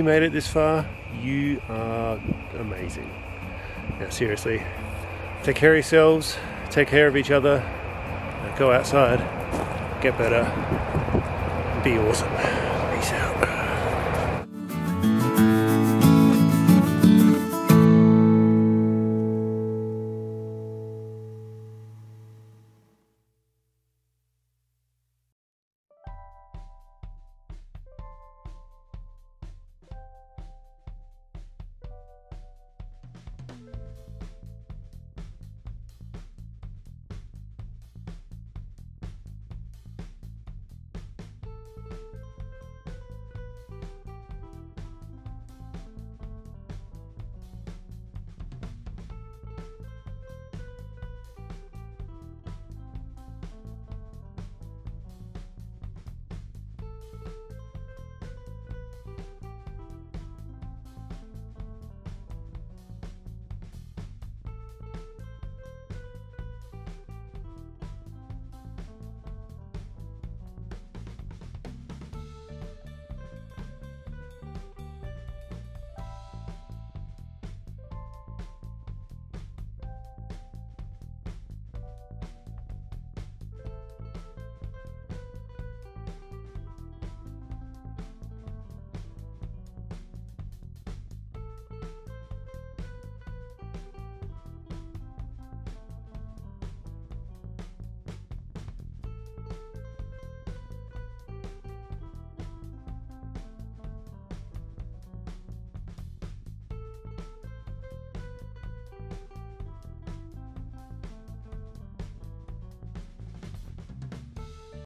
you made it this far, you are amazing. Now, seriously, take care of yourselves, take care of each other, go outside, get better, be awesome.